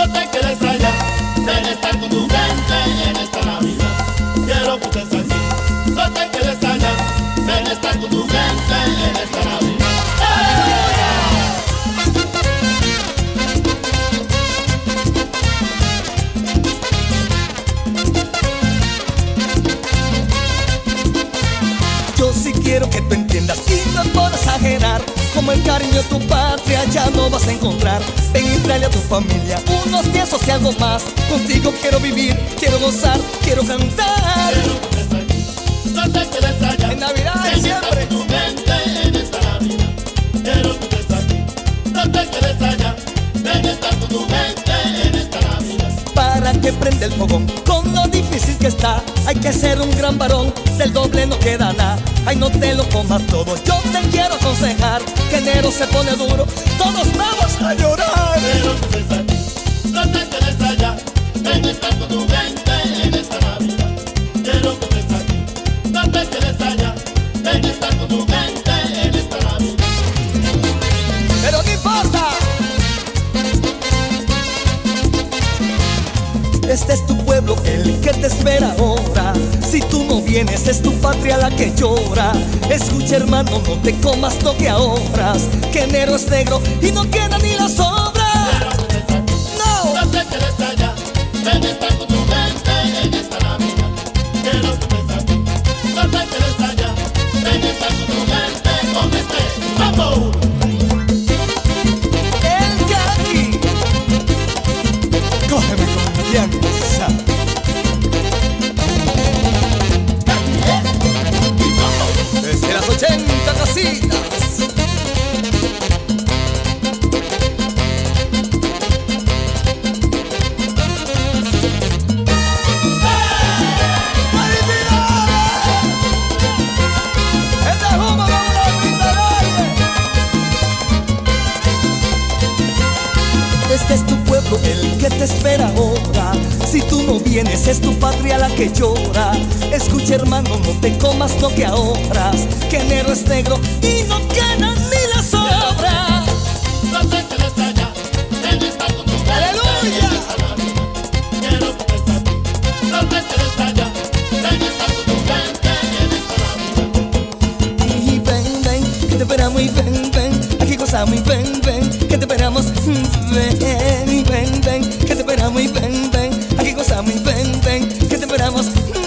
No te allá, ven a estar con tu gente en esta Navidad. Quiero que estés aquí. No te allá, ven a estar con tu gente en esta Navidad. Yo sí quiero que tú entiendas y no puedo exagerar Como el cariño de tu patria ya no vas a encontrar tu familia unos besos y algo más Contigo quiero vivir, quiero gozar, quiero cantar. No te quedes allá. En Navidad y siempre. tu gente en esta Navidad. Quiero que estés aquí. No te quedes allá, ven estar con tu gente en esta Navidad. Para que prenda el fogón Con lo difícil que está Hay que ser un gran varón Del doble no queda nada Ay no te lo comas todo Yo te quiero aconsejar Que enero se pone duro Todos vamos a llorar Quiero que estés aquí, no te quedes allá, ven a estar con tu gente en esta Navidad. Quiero que estés aquí, no te quedes allá, ven a estar con tu gente en esta Navidad. Pero no importa Este es tu pueblo, el que te espera ahora. Si tú no vienes, es tu patria la que llora. Escucha, hermano, no te comas lo que ahorras. Que enero es negro y no queda ni la sobra. El que te espera ahora. Si tú no vienes, es tu patria la que llora. Escucha, hermano, no te comas lo que ahorras. Que enero es negro y no queda ni la sobra. No te quedes allá, ven a estar con tu gente ¡Aleluya! en esta Navidad. Quiero que estés aquí, no te quedes allá, ven a estar con tu gente en esta Navidad. Y ven, ven, que te esperamos y ven, ven. Aquí gozamos y ven, que te esperamos y ven, ven. Aquí gozamos ven, ven, que te esperamos.